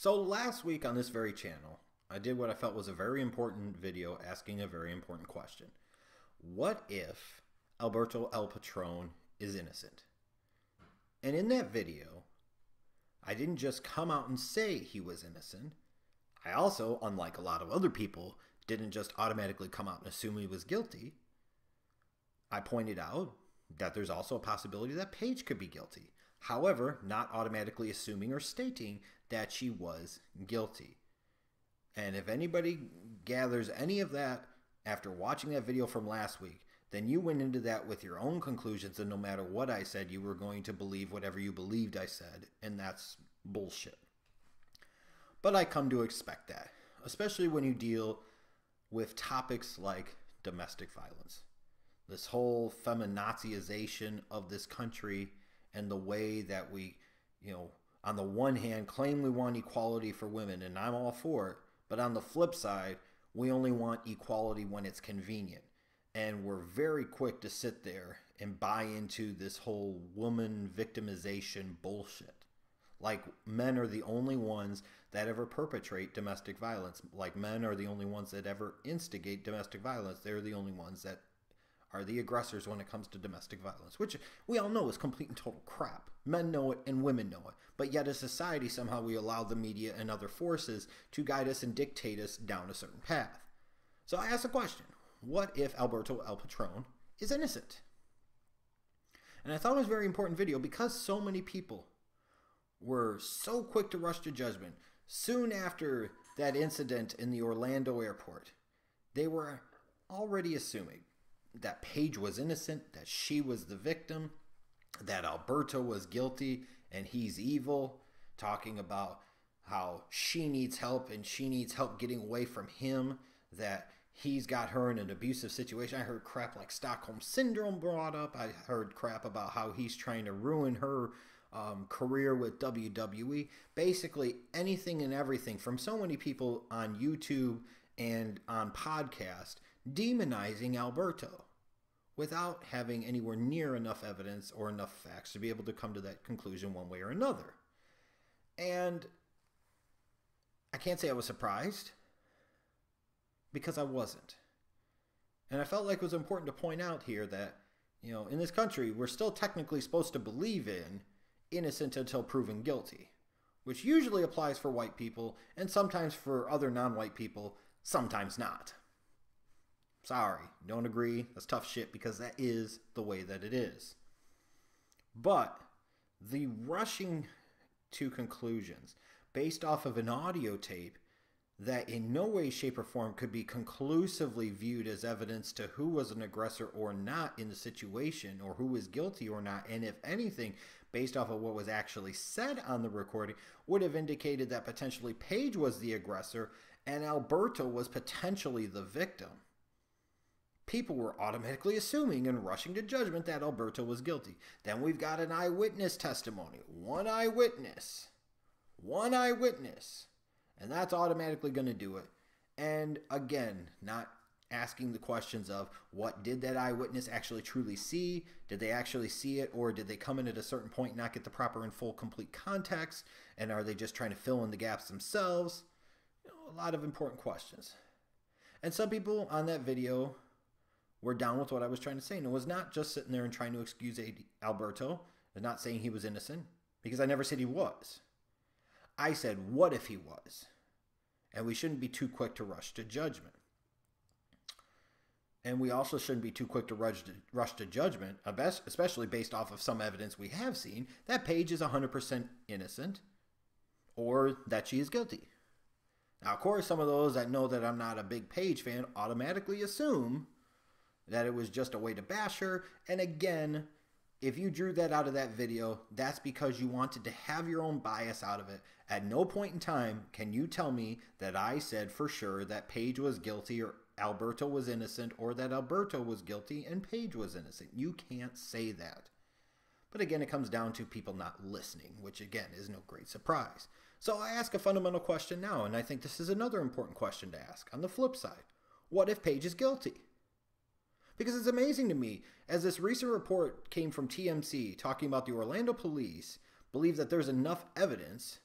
So last week on this very channel, I did what I felt was a very important video asking a very important question. What if Alberto El Patron is innocent? And in that video, I didn't just come out and say he was innocent. I also, unlike a lot of other people, didn't just automatically come out and assume he was guilty. I pointed out that there's also a possibility that Paige could be guilty. However, not automatically assuming or stating that she was guilty. And if anybody gathers any of that after watching that video from last week, then you went into that with your own conclusions, and no matter what I said, you were going to believe whatever you believed I said, and that's bullshit. But I come to expect that, especially when you deal with topics like domestic violence. This whole feminazization of this country and the way that we, you know, on the one hand claim we want equality for women, and I'm all for it, but on the flip side, we only want equality when it's convenient. And we're very quick to sit there and buy into this whole woman victimization bullshit. Like men are the only ones that ever perpetrate domestic violence. Like men are the only ones that ever instigate domestic violence. They're the only ones that are the aggressors when it comes to domestic violence, which we all know is complete and total crap. Men know it and women know it. But yet, as society, somehow we allow the media and other forces to guide us and dictate us down a certain path. So I ask a question What if Alberto El Patron is innocent? And I thought it was a very important video because so many people were so quick to rush to judgment soon after that incident in the Orlando airport. They were already assuming that Paige was innocent, that she was the victim, that Alberto was guilty and he's evil, talking about how she needs help and she needs help getting away from him, that he's got her in an abusive situation. I heard crap like Stockholm Syndrome brought up. I heard crap about how he's trying to ruin her um, career with WWE. Basically, anything and everything from so many people on YouTube and on podcast demonizing Alberto without having anywhere near enough evidence or enough facts to be able to come to that conclusion one way or another. And I can't say I was surprised because I wasn't. And I felt like it was important to point out here that, you know, in this country, we're still technically supposed to believe in innocent until proven guilty, which usually applies for white people and sometimes for other non white people, sometimes not. Sorry, don't agree. That's tough shit because that is the way that it is. But the rushing to conclusions based off of an audio tape that in no way, shape, or form could be conclusively viewed as evidence to who was an aggressor or not in the situation or who was guilty or not, and if anything, based off of what was actually said on the recording, would have indicated that potentially Paige was the aggressor and Alberto was potentially the victim people were automatically assuming and rushing to judgment that Alberto was guilty. Then we've got an eyewitness testimony. One eyewitness. One eyewitness. And that's automatically going to do it. And again, not asking the questions of what did that eyewitness actually truly see? Did they actually see it? Or did they come in at a certain point not get the proper and full complete context? And are they just trying to fill in the gaps themselves? You know, a lot of important questions. And some people on that video were down with what I was trying to say. And it was not just sitting there and trying to excuse Alberto and not saying he was innocent, because I never said he was. I said, what if he was? And we shouldn't be too quick to rush to judgment. And we also shouldn't be too quick to rush to, rush to judgment, especially based off of some evidence we have seen that Paige is 100% innocent or that she is guilty. Now, of course, some of those that know that I'm not a big Paige fan automatically assume that it was just a way to bash her. And again, if you drew that out of that video, that's because you wanted to have your own bias out of it. At no point in time can you tell me that I said for sure that Paige was guilty or Alberto was innocent or that Alberto was guilty and Paige was innocent. You can't say that. But again, it comes down to people not listening, which again is no great surprise. So I ask a fundamental question now, and I think this is another important question to ask. On the flip side, what if Paige is guilty? Because it's amazing to me, as this recent report came from TMZ talking about the Orlando police believe that there's enough evidence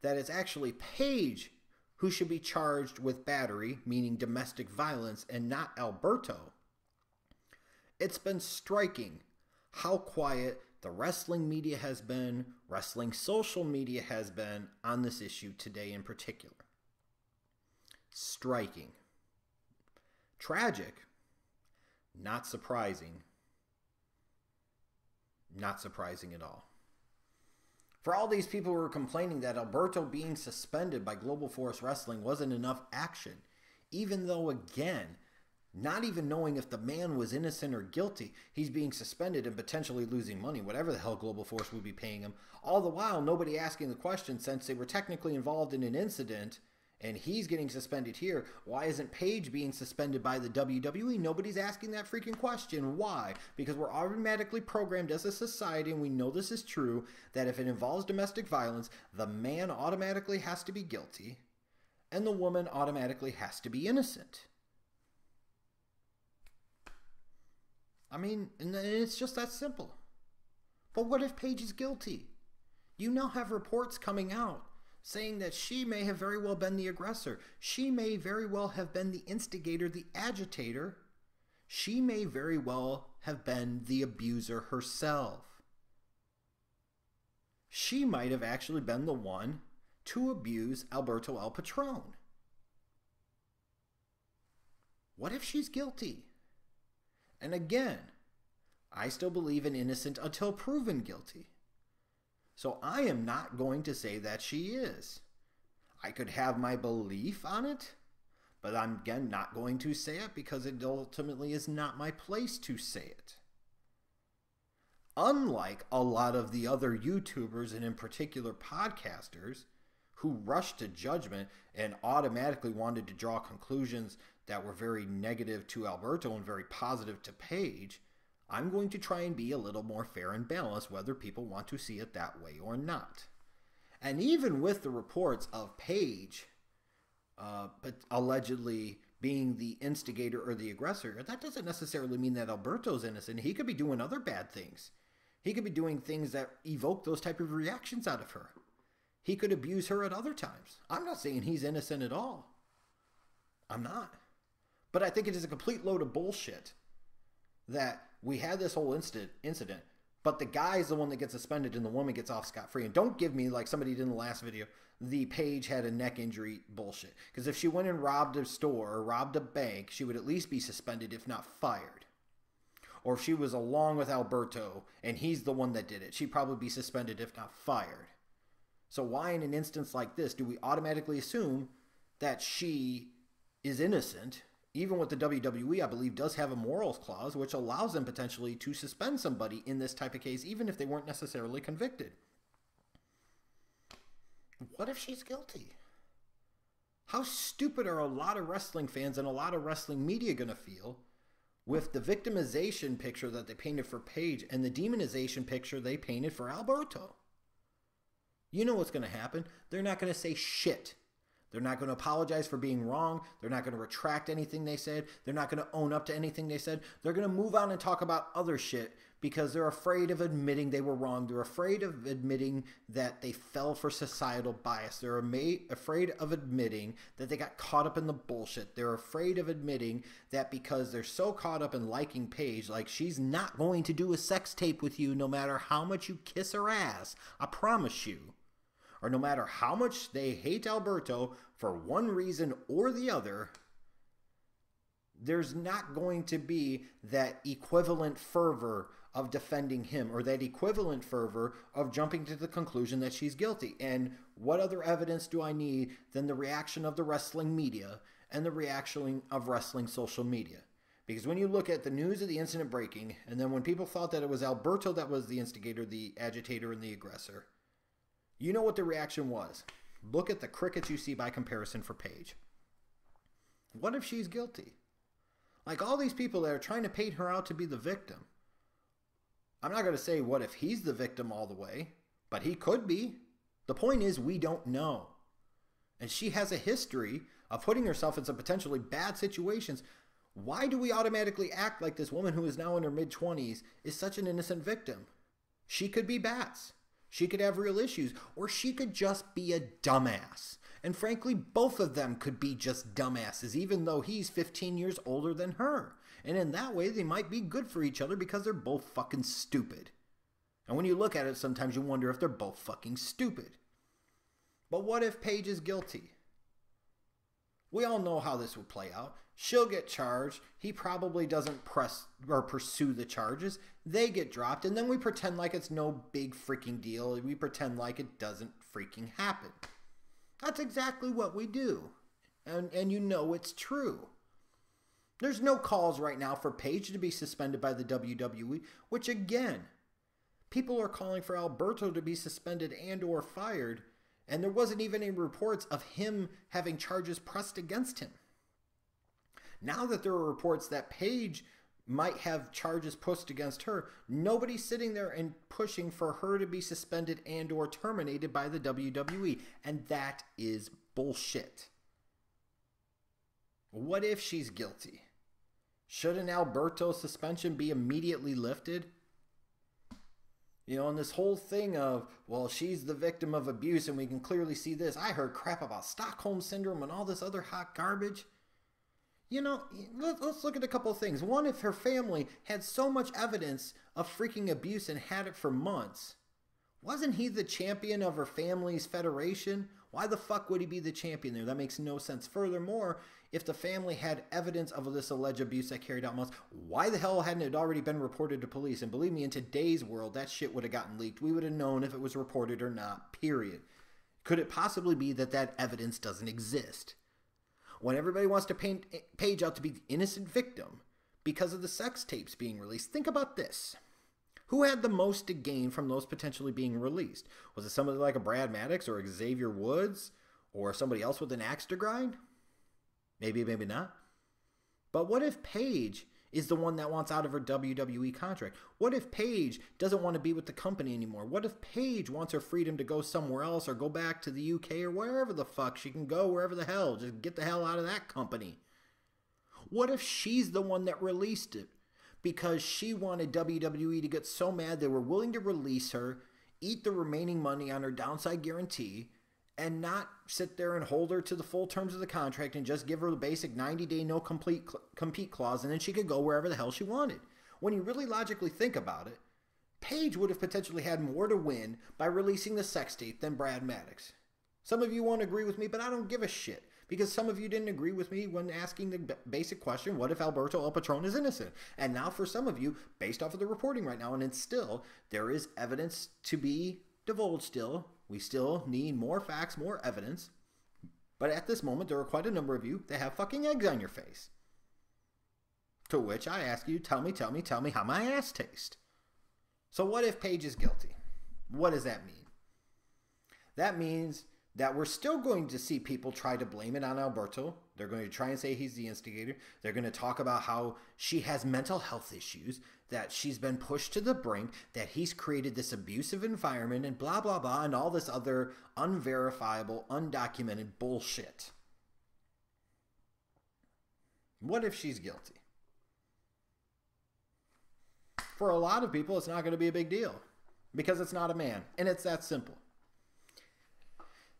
that it's actually Paige who should be charged with battery, meaning domestic violence, and not Alberto, it's been striking how quiet the wrestling media has been, wrestling social media has been on this issue today in particular. Striking. Tragic. Not surprising. Not surprising at all. For all these people who were complaining that Alberto being suspended by Global Force Wrestling wasn't enough action, even though, again, not even knowing if the man was innocent or guilty, he's being suspended and potentially losing money, whatever the hell Global Force would be paying him. All the while, nobody asking the question since they were technically involved in an incident and he's getting suspended here. Why isn't Paige being suspended by the WWE? Nobody's asking that freaking question. Why? Because we're automatically programmed as a society, and we know this is true, that if it involves domestic violence, the man automatically has to be guilty, and the woman automatically has to be innocent. I mean, and it's just that simple. But what if Paige is guilty? You now have reports coming out saying that she may have very well been the aggressor. She may very well have been the instigator, the agitator. She may very well have been the abuser herself. She might have actually been the one to abuse Alberto El Patron. What if she's guilty? And again, I still believe in innocent until proven guilty. So I am not going to say that she is. I could have my belief on it, but I'm again not going to say it because it ultimately is not my place to say it. Unlike a lot of the other YouTubers and in particular podcasters who rushed to judgment and automatically wanted to draw conclusions that were very negative to Alberto and very positive to Paige, I'm going to try and be a little more fair and balanced whether people want to see it that way or not. And even with the reports of Paige uh, allegedly being the instigator or the aggressor, that doesn't necessarily mean that Alberto's innocent. He could be doing other bad things. He could be doing things that evoke those type of reactions out of her. He could abuse her at other times. I'm not saying he's innocent at all. I'm not. But I think it is a complete load of bullshit that we had this whole incident incident, but the guy is the one that gets suspended and the woman gets off scot free. And don't give me like somebody did in the last video, the Paige had a neck injury bullshit. Because if she went and robbed a store or robbed a bank, she would at least be suspended, if not fired. Or if she was along with Alberto and he's the one that did it, she'd probably be suspended, if not fired. So why in an instance like this do we automatically assume that she is innocent even with the WWE, I believe, does have a morals clause which allows them potentially to suspend somebody in this type of case, even if they weren't necessarily convicted. What if she's guilty? How stupid are a lot of wrestling fans and a lot of wrestling media going to feel with the victimization picture that they painted for Paige and the demonization picture they painted for Alberto? You know what's going to happen. They're not going to say shit they're not going to apologize for being wrong. They're not going to retract anything they said. They're not going to own up to anything they said. They're going to move on and talk about other shit because they're afraid of admitting they were wrong. They're afraid of admitting that they fell for societal bias. They're afraid of admitting that they got caught up in the bullshit. They're afraid of admitting that because they're so caught up in liking Paige, like she's not going to do a sex tape with you no matter how much you kiss her ass. I promise you or no matter how much they hate Alberto for one reason or the other, there's not going to be that equivalent fervor of defending him or that equivalent fervor of jumping to the conclusion that she's guilty. And what other evidence do I need than the reaction of the wrestling media and the reaction of wrestling social media? Because when you look at the news of the incident breaking, and then when people thought that it was Alberto that was the instigator, the agitator, and the aggressor, you know what the reaction was. Look at the crickets you see by comparison for Paige. What if she's guilty? Like all these people that are trying to paint her out to be the victim. I'm not going to say what if he's the victim all the way, but he could be. The point is, we don't know. And she has a history of putting herself in some potentially bad situations. Why do we automatically act like this woman who is now in her mid 20s is such an innocent victim? She could be bats. She could have real issues, or she could just be a dumbass. And frankly, both of them could be just dumbasses, even though he's 15 years older than her. And in that way, they might be good for each other because they're both fucking stupid. And when you look at it, sometimes you wonder if they're both fucking stupid. But what if Paige is guilty? We all know how this would play out. She'll get charged. He probably doesn't press or pursue the charges. They get dropped, and then we pretend like it's no big freaking deal. We pretend like it doesn't freaking happen. That's exactly what we do. And and you know it's true. There's no calls right now for Paige to be suspended by the WWE, which again, people are calling for Alberto to be suspended and or fired, and there wasn't even any reports of him having charges pressed against him. Now that there are reports that Paige might have charges pushed against her, nobody's sitting there and pushing for her to be suspended and or terminated by the WWE, and that is bullshit. What if she's guilty? Should an Alberto suspension be immediately lifted? You know, and this whole thing of, well, she's the victim of abuse and we can clearly see this. I heard crap about Stockholm Syndrome and all this other hot garbage. You know, let's look at a couple of things. One, if her family had so much evidence of freaking abuse and had it for months, wasn't he the champion of her family's federation? Why the fuck would he be the champion there? That makes no sense. Furthermore, if the family had evidence of this alleged abuse that carried out months, why the hell hadn't it already been reported to police? And believe me, in today's world, that shit would have gotten leaked. We would have known if it was reported or not, period. Could it possibly be that that evidence doesn't exist? When everybody wants to paint eh, Paige out to be the innocent victim because of the sex tapes being released, think about this. Who had the most to gain from those potentially being released? Was it somebody like a Brad Maddox or Xavier Woods or somebody else with an axe to grind? Maybe, maybe not. But what if Paige is the one that wants out of her WWE contract? What if Paige doesn't want to be with the company anymore? What if Paige wants her freedom to go somewhere else or go back to the UK or wherever the fuck she can go, wherever the hell? Just get the hell out of that company. What if she's the one that released it? Because she wanted WWE to get so mad they were willing to release her, eat the remaining money on her downside guarantee, and not sit there and hold her to the full terms of the contract and just give her the basic 90 day no complete compete clause and then she could go wherever the hell she wanted. When you really logically think about it, Paige would have potentially had more to win by releasing the sex tape than Brad Maddox. Some of you won't agree with me, but I don't give a shit because some of you didn't agree with me when asking the basic question, what if Alberto El Patron is innocent? And now for some of you, based off of the reporting right now, and it's still, there is evidence to be divulged still we still need more facts, more evidence. But at this moment, there are quite a number of you that have fucking eggs on your face. To which I ask you, tell me, tell me, tell me how my ass tastes. So what if Paige is guilty? What does that mean? That means that we're still going to see people try to blame it on Alberto. They're going to try and say he's the instigator. They're going to talk about how she has mental health issues, that she's been pushed to the brink, that he's created this abusive environment, and blah, blah, blah, and all this other unverifiable, undocumented bullshit. What if she's guilty? For a lot of people, it's not going to be a big deal because it's not a man, and it's that simple.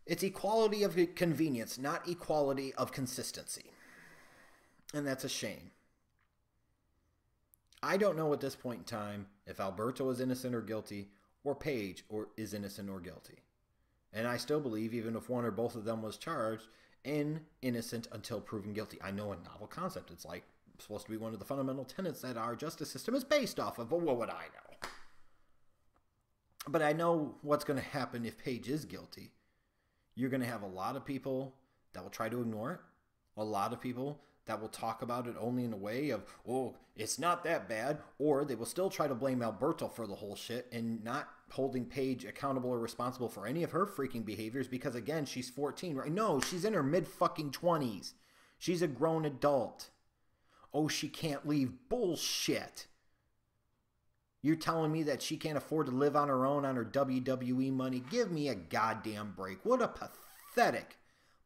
It's equality of convenience, not equality of consistency. And that's a shame. I don't know at this point in time if Alberto is innocent or guilty, or Paige or is innocent or guilty. And I still believe, even if one or both of them was charged, in innocent until proven guilty. I know a novel concept. It's like supposed to be one of the fundamental tenets that our justice system is based off of, but what would I know? But I know what's going to happen if Paige is guilty you're going to have a lot of people that will try to ignore it, a lot of people that will talk about it only in a way of, oh, it's not that bad, or they will still try to blame Alberto for the whole shit and not holding Paige accountable or responsible for any of her freaking behaviors because, again, she's 14, right? No, she's in her mid fucking 20s. She's a grown adult. Oh, she can't leave. Bullshit. You're telling me that she can't afford to live on her own on her WWE money? Give me a goddamn break. What a pathetic,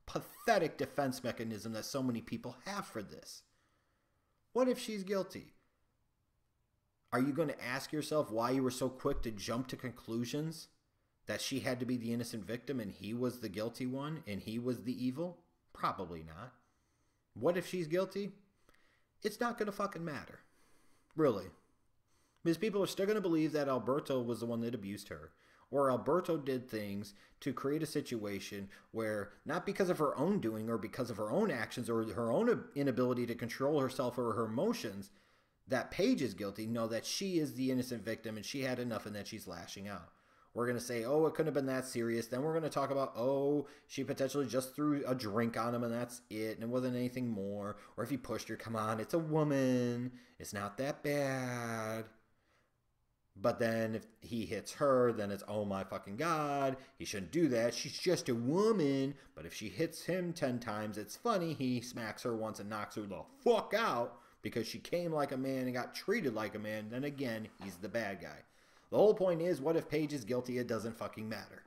pathetic defense mechanism that so many people have for this. What if she's guilty? Are you going to ask yourself why you were so quick to jump to conclusions that she had to be the innocent victim and he was the guilty one and he was the evil? Probably not. What if she's guilty? It's not going to fucking matter. Really. Because people are still going to believe that Alberto was the one that abused her. Or Alberto did things to create a situation where, not because of her own doing or because of her own actions or her own inability to control herself or her emotions, that Paige is guilty. No, that she is the innocent victim and she had enough and that she's lashing out. We're going to say, oh, it couldn't have been that serious. Then we're going to talk about, oh, she potentially just threw a drink on him and that's it. And it wasn't anything more. Or if he pushed her, come on, it's a woman. It's not that bad. But then if he hits her, then it's, oh my fucking God, he shouldn't do that. She's just a woman. But if she hits him 10 times, it's funny. He smacks her once and knocks her the fuck out because she came like a man and got treated like a man. Then again, he's the bad guy. The whole point is, what if Paige is guilty? It doesn't fucking matter.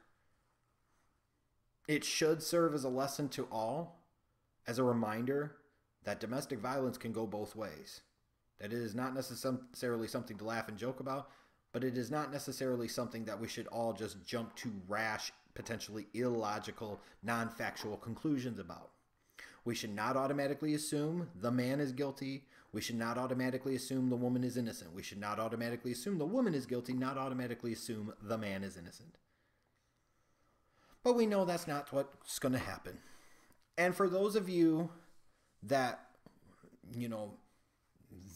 It should serve as a lesson to all, as a reminder that domestic violence can go both ways. That it is not necessarily something to laugh and joke about, but it is not necessarily something that we should all just jump to rash, potentially illogical, non factual conclusions about. We should not automatically assume the man is guilty. We should not automatically assume the woman is innocent. We should not automatically assume the woman is guilty, not automatically assume the man is innocent. But we know that's not what's going to happen. And for those of you that, you know,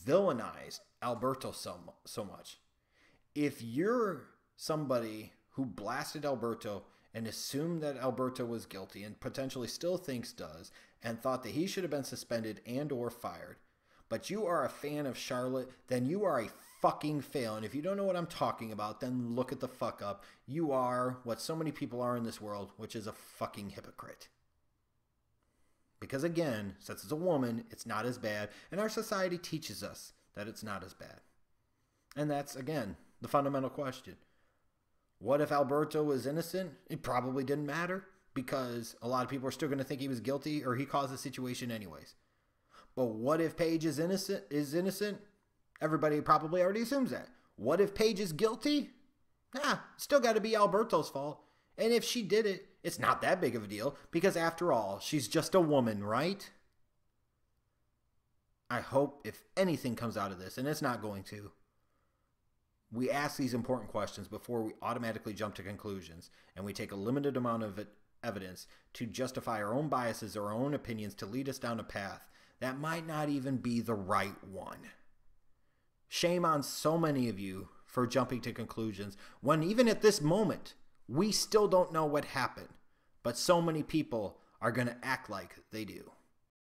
villainized Alberto so, so much, if you're somebody who blasted Alberto and assumed that Alberto was guilty and potentially still thinks does and thought that he should have been suspended and or fired, but you are a fan of Charlotte, then you are a fucking fail. And if you don't know what I'm talking about, then look at the fuck up. You are what so many people are in this world, which is a fucking hypocrite. Because again, since it's a woman, it's not as bad, and our society teaches us that it's not as bad. And that's again the fundamental question. What if Alberto was innocent? It probably didn't matter because a lot of people are still going to think he was guilty or he caused the situation anyways. But what if Paige is innocent? Is innocent? Everybody probably already assumes that. What if Paige is guilty? Nah, still got to be Alberto's fault. And if she did it, it's not that big of a deal because after all, she's just a woman, right? I hope if anything comes out of this, and it's not going to, we ask these important questions before we automatically jump to conclusions and we take a limited amount of evidence to justify our own biases or our own opinions to lead us down a path that might not even be the right one. Shame on so many of you for jumping to conclusions when even at this moment, we still don't know what happened, but so many people are going to act like they do.